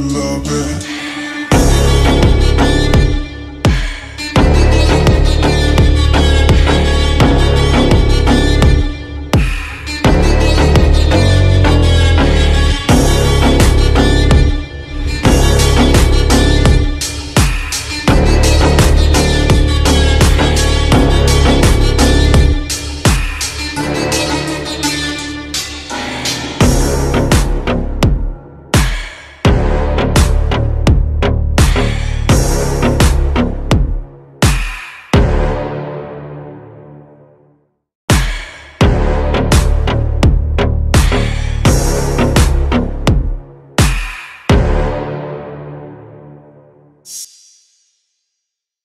love it. Peace.